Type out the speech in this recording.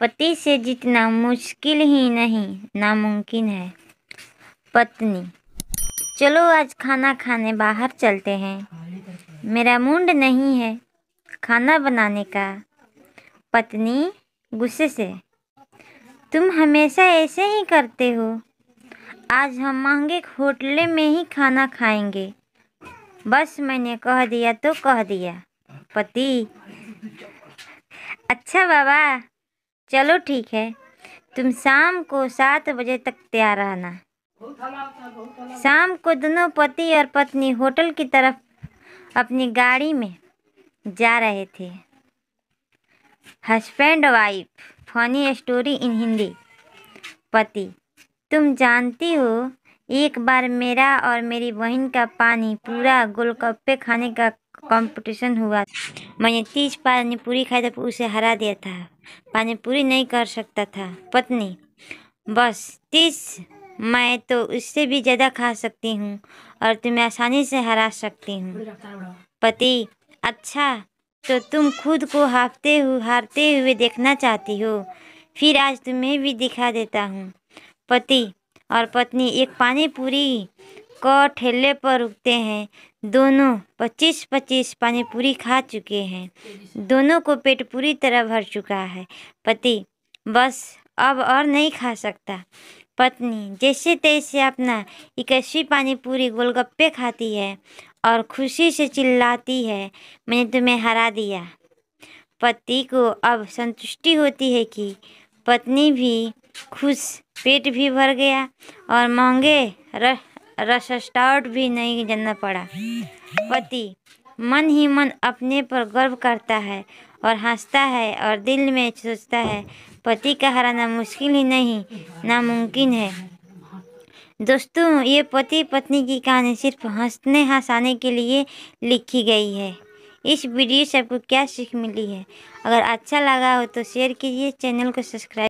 पति से जीतना मुश्किल ही नहीं, नामुमकिन है। पत्नी, चलो आज खाना खाने बाहर चलते हैं। मेरा मूड नहीं है खाना बनाने का। पत्नी, गुस्से से, तुम हमेशा ऐसे ही करते हो। आज हम महँगे होटल में ही खाना खाएँगे। बस मैंने कह दिया तो कह दिया। पति अच्छा बाबा। चलो ठीक है। तुम शाम को सात बजे तक तैयार रहना। शाम को दोनों पति और पत्नी होटल की तरफ़ अपनी गाड़ी में जा रहे थे। Husband wife funny story in Hindi पति, तुम जानती हो, एक बार मेरा और मेरी बहन का पानी पूरा गोलगप्पे खाने का कंपटीशन हुआ मैंने तीस पानी पूरी खाई तो उसे हरा दिया था। पानी पूरी नहीं कर सकता था, पत्नी। बस तीस, मैं तो उससे भी ज़्यादा खा सकती हूँ और तुम्हें आसानी से हरा सकती हूँ। पति अच्छा तो तुम खुद को हाफते हुए हारते हुए देखना चाहती हो, फिर आज तुम्हें भी दिखा देता हूँ। पति और पत्नी, एक पानी पूरी को ठेले पर रुकते हैं। दोनों पच्चीस पच्चीस पानी पूरी खा चुके हैं। दोनों को पेट पूरी तरह भर चुका है। पति, बस, अब और नहीं खा सकता। पत्नी, जैसे तैसे अपना इक्कीसवीं पानी पूरी गोलगप्पे खाती है और खुशी से चिल्लाती है, मैंने तुम्हें हरा दिया। पति को अब संतुष्टि होती है कि पत्नी भी खुश, पेट भी भर गया और महँगे रस स्टार्ट भी नहीं जानना पड़ा। पति, मन ही मन अपने पर गर्व करता है और हंसता है और दिल में सोचता है, पति का हराना मुश्किल ही नहीं, नामुमकिन है। दोस्तों, ये पति पत्नी की कहानी सिर्फ़ हंसने हंसाने के लिए लिखी गई है। इस वीडियो से आपको क्या सीख मिली है? अगर अच्छा लगा हो तो शेयर कीजिए, चैनल को सब्सक्राइब